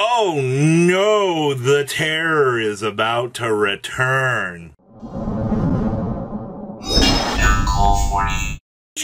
Oh no, the terror is about to return.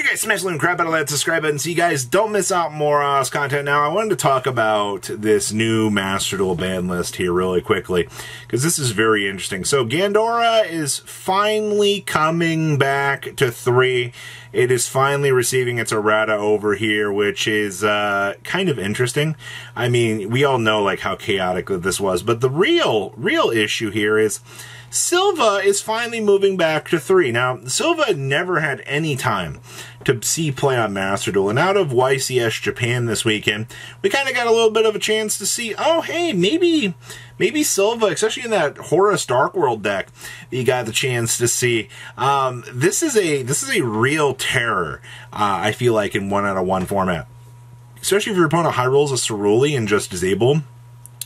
you guys smash the crap out of that subscribe button so you guys don't miss out more us content. Now, I wanted to talk about this new Master Duel ban list here really quickly because this is very interesting. So, Gandora is finally coming back to three. It is finally receiving its errata over here, which is uh, kind of interesting. I mean, we all know like how chaotic this was, but the real, real issue here is Sillva is finally moving back to three. Now, Sillva never had any time to see play on Master Duel, and out of YCS Japan this weekend, we kind of got a little bit of a chance to see, oh, hey, maybe, maybe Sillva, especially in that Horus Dark World deck, you got the chance to see. Um, this is a this is a real terror. Uh, I feel like in one out of one format, especially if your opponent high rolls a Ceruli and just disable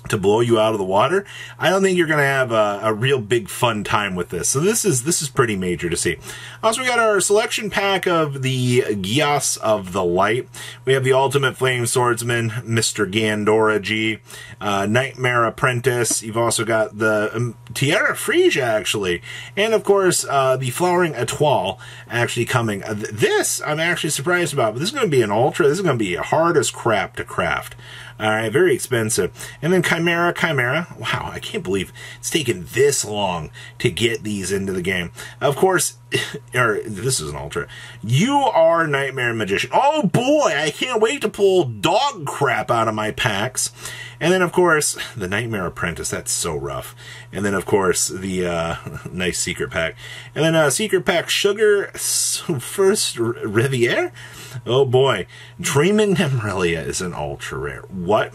to blow you out of the water, I don't think you're going to have a, a, real big fun time with this. So this is this is pretty major to see. Also, we got our selection pack of the Geass of the Light. We have the Ultimate Flame Swordsman, Mr. Gandora G, uh, Nightmare Apprentice. You've also got the um, Tierra Frisia, actually. And, of course, uh, the Flowering Etoile actually coming. Uh, this, I'm actually surprised about, but this is going to be an Ultra. This is going to be hard as crap to craft. All right, very expensive. And then Chimera, Chimera. Wow, I can't believe it's taken this long to get these into the game. Of course, or this is an ultra. You are Nightmare Magician. Oh boy, I can't wait to pull dog crap out of my packs. And then, of course, the Nightmare Apprentice. That's so rough. And then, of course, the uh, nice secret pack. And then, uh, secret pack Sugar First Riviere. Oh boy, Dreaming Nemleria is an ultra rare. What?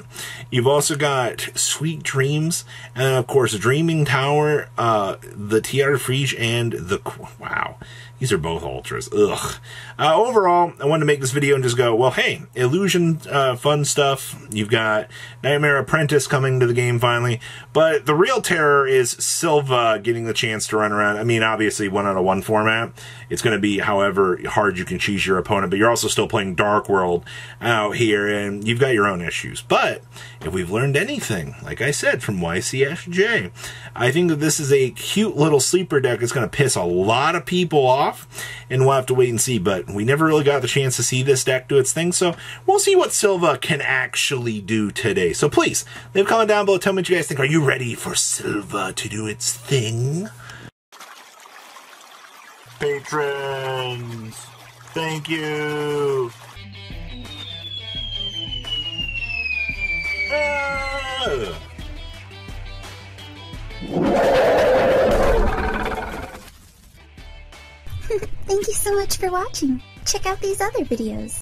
You've also got Sweet Dreams, and of course Dreaming Tower, uh, the Tierra Frige, and the wow. These are both ultras. Ugh. Uh, overall, I wanted to make this video and just go, well, hey, illusion, uh, fun stuff. You've got Nightmare Apprentice coming to the game finally. But the real terror is Sillva getting the chance to run around. I mean, obviously, one out of one format. It's going to be however hard you can cheese your opponent, but you're also still playing Dark World out here, and you've got your own issues. But if we've learned anything, like I said, from YCSJ, I think that this is a cute little sleeper deck that's going to piss a lot of people off, and we'll have to wait and see. But we never really got the chance to see this deck do its thing, so we'll see what Sillva can actually do today. So please, leave a comment down below. Tell me what you guys think. Are you ready for Sillva to do its thing? Patrons, thank you. Thank you so much for watching. Check out these other videos.